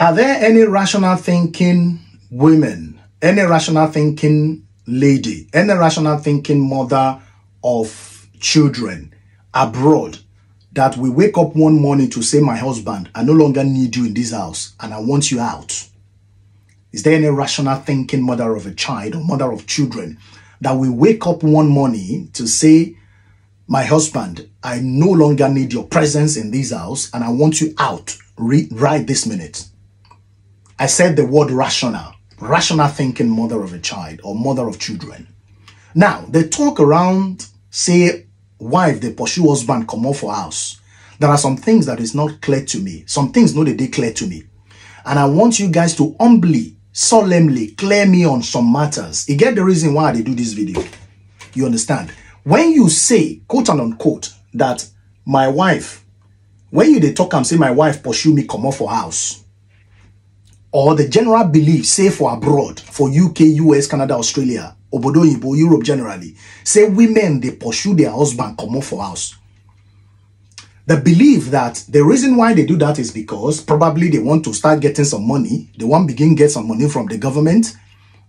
Are there any rational thinking women, any rational thinking lady, any rational thinking mother of children abroad that will wake up one morning to say, My husband, I no longer need you in this house and I want you out? Is there any rational thinking mother of a child or mother of children that will wake up one morning to say, My husband, I no longer need your presence in this house and I want you out right this minute? I said the word rational, rational thinking mother of a child or mother of children. Now, they talk around, say, wife, they pursue husband, come off for house. There are some things that is not clear to me. Some things no, they clear to me. And I want you guys to humbly, solemnly clear me on some matters. You get the reason why they do this video. You understand? When you say, quote and unquote, that my wife, when you they talk and say my wife pursue me, come off for house, or the general belief, say for abroad, for UK, US, Canada, Australia, Obodo Yibo, Europe generally, say women, they pursue their husband, come off for house. The belief that the reason why they do that is because probably they want to start getting some money. They want to begin get some money from the government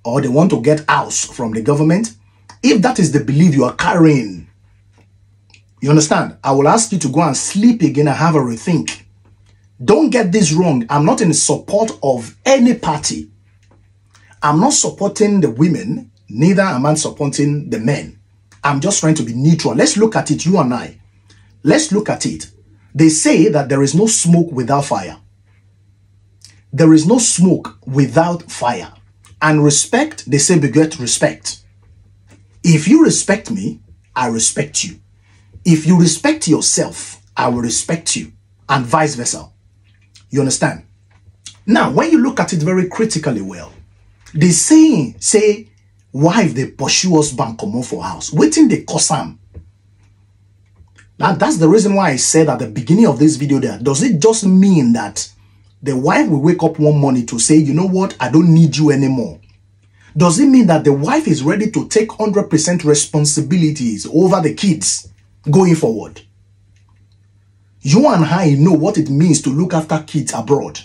or they want to get house from the government. If that is the belief you are carrying, you understand? I will ask you to go and sleep again and have a rethink don't get this wrong. I'm not in support of any party. I'm not supporting the women, neither am I supporting the men. I'm just trying to be neutral. Let's look at it, you and I. Let's look at it. They say that there is no smoke without fire. There is no smoke without fire. And respect, they say beget respect. If you respect me, I respect you. If you respect yourself, I will respect you. And vice versa. You understand? Now, when you look at it very critically well, the saying say, wife they pursue us back come for house. Waiting cause them. Now, that's the reason why I said at the beginning of this video there, does it just mean that the wife will wake up one morning to say, you know what, I don't need you anymore? Does it mean that the wife is ready to take 100% responsibilities over the kids going forward? You and I know what it means to look after kids abroad.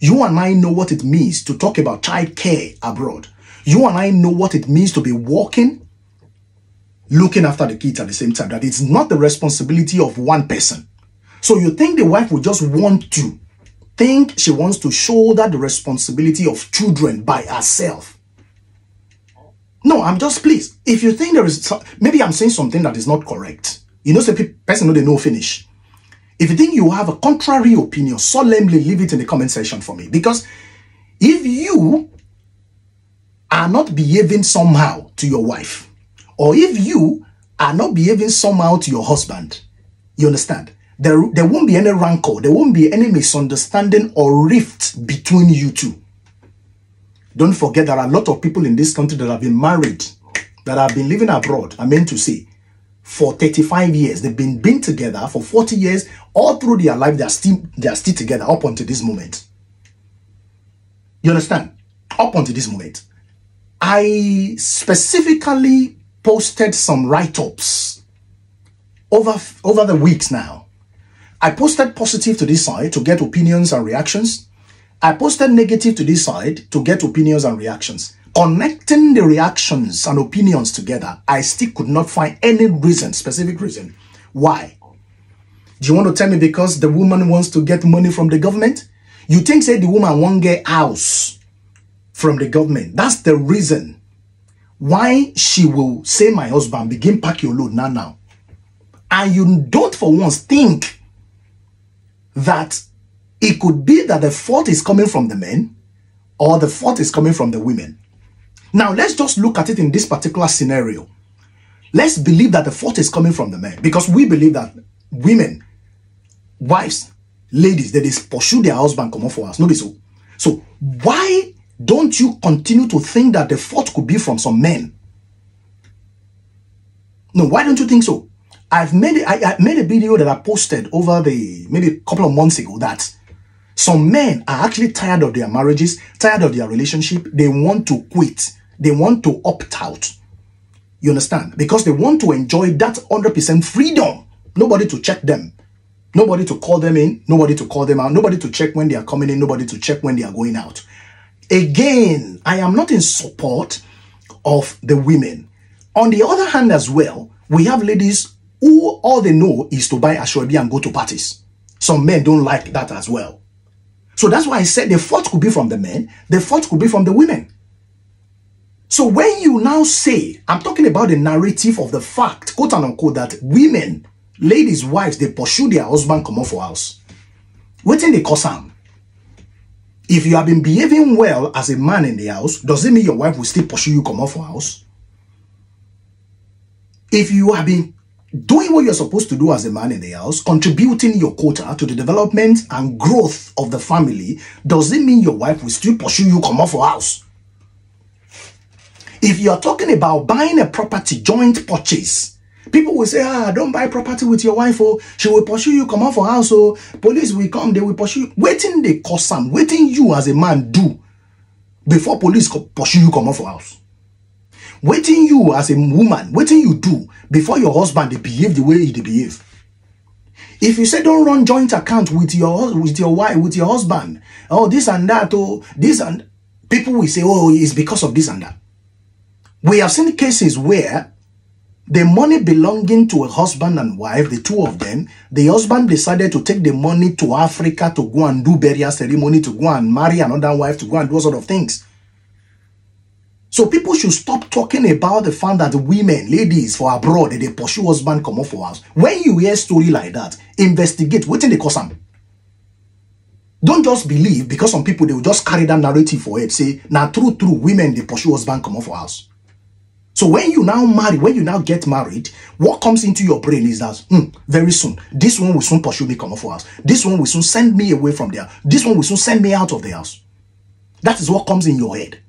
You and I know what it means to talk about child care abroad. You and I know what it means to be working, looking after the kids at the same time. That it's not the responsibility of one person. So you think the wife would just want to think she wants to shoulder the responsibility of children by herself. No, I'm just pleased. If you think there is, maybe I'm saying something that is not correct. You know, say person know they know finish. If you think you have a contrary opinion, solemnly leave it in the comment section for me. Because if you are not behaving somehow to your wife, or if you are not behaving somehow to your husband, you understand? There, there won't be any rancor, there won't be any misunderstanding or rift between you two. Don't forget there are a lot of people in this country that have been married, that have been living abroad, I mean to say, for 35 years. They've been been together for 40 years. All through their life, they are still they are still together up until this moment. You understand? Up until this moment. I specifically posted some write-ups over over the weeks now. I posted positive to this side to get opinions and reactions. I posted negative to this side to get opinions and reactions. Connecting the reactions and opinions together, I still could not find any reason, specific reason. Why? Do you want to tell me because the woman wants to get money from the government? You think say the woman won't get house from the government. That's the reason why she will say my husband begin pack your load now now. And you don't for once think that it could be that the fault is coming from the men or the fault is coming from the women. Now, let's just look at it in this particular scenario. Let's believe that the fault is coming from the men because we believe that women, wives, ladies, that is pursue their husband come on for us. No, so. So why don't you continue to think that the fault could be from some men? No, why don't you think so? I've made I, I made a video that I posted over the maybe a couple of months ago that some men are actually tired of their marriages, tired of their relationship. They want to quit. They want to opt out. You understand? Because they want to enjoy that 100% freedom. Nobody to check them. Nobody to call them in, nobody to call them out, nobody to check when they are coming in, nobody to check when they are going out. Again, I am not in support of the women. On the other hand as well, we have ladies who all they know is to buy Asoebi and go to parties. Some men don't like that as well. So that's why I said the fault could be from the men, the fault could be from the women. So when you now say, I'm talking about the narrative of the fact, quote unquote, that women, ladies, wives, they pursue their husband come off for house. Waiting the cause them. If you have been behaving well as a man in the house, does it mean your wife will still pursue you come off for house? If you have been doing what you're supposed to do as a man in the house, contributing your quota to the development and growth of the family, does it mean your wife will still pursue you come off for house? If you're talking about buying a property, joint purchase, people will say, ah, don't buy property with your wife, oh, she will pursue you, come out for house, oh, police will come, they will pursue you. Waiting they cause some, waiting you as a man do before police pursue you, come out for house. Waiting you as a woman, waiting you do before your husband they behave the way they behave. If you say don't run joint account with your with your wife, with your husband, oh this and that, oh this and people will say, oh, it's because of this and that. We have seen cases where the money belonging to a husband and wife, the two of them, the husband decided to take the money to Africa to go and do burial ceremony, to go and marry another wife, to go and do all sort of things. So people should stop talking about the fact that women, ladies for abroad, they pursue husband come off for us. When you hear story like that, investigate. What in the cause them? Don't just believe because some people they will just carry that narrative for it. Say, now true, true, women they pursue husband come off for us. So when you now marry, when you now get married, what comes into your brain is that hmm, very soon, this one will soon pursue me come off for us. This one will soon send me away from there. This one will soon send me out of the house. That is what comes in your head.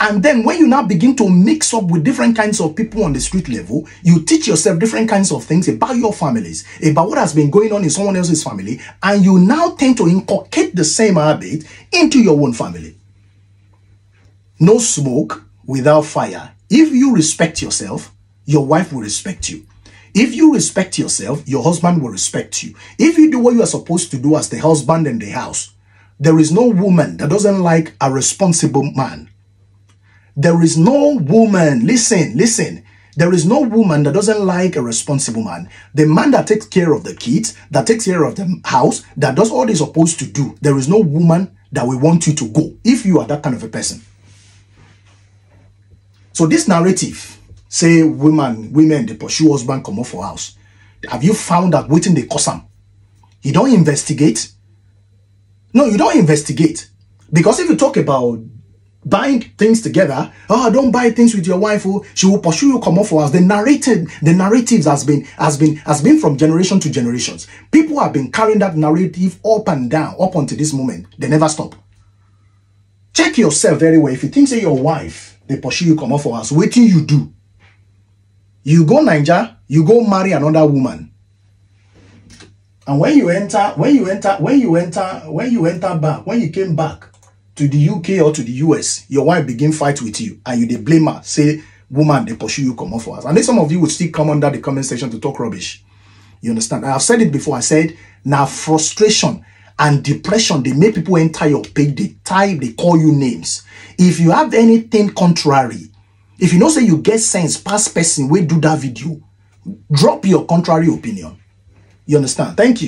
And then when you now begin to mix up with different kinds of people on the street level, you teach yourself different kinds of things about your families, about what has been going on in someone else's family, and you now tend to inculcate the same habit into your own family. No smoke without fire if you respect yourself, your wife will respect you. If you respect yourself, your husband will respect you. If you do what you are supposed to do as the husband in the house, there is no woman that doesn't like a responsible man. There is no woman, listen, listen. There is no woman that doesn't like a responsible man. The man that takes care of the kids, that takes care of the house, that does all he's supposed to do. There is no woman that will want you to go if you are that kind of a person. So this narrative, say women, women, they pursue husband come off for house. Have you found that waiting they cause them? You don't investigate. No, you don't investigate. Because if you talk about buying things together, oh, don't buy things with your wife, oh, she will pursue you, come off for us. The narrative, the narratives has been, has been, has been from generation to generations. People have been carrying that narrative up and down, up until this moment. They never stop. Check yourself very well. If you think say your wife they pursue you come off for us. Wetin you do? You go naija you go marry another woman. And when you enter when you enter when you enter when you enter back when you came back to the uk or to the us your wife begin fight with you and you dey blame her say woman dey pursue you come off for us. And then some of you would still come under the comment section to talk rubbish. You understand? I have said it before. I said now frustration and depression they make people enter your page they type they call you names. If you have anything contrary if you know say you get sense past person wey do that video drop your contrary opinion. You understand? Thank you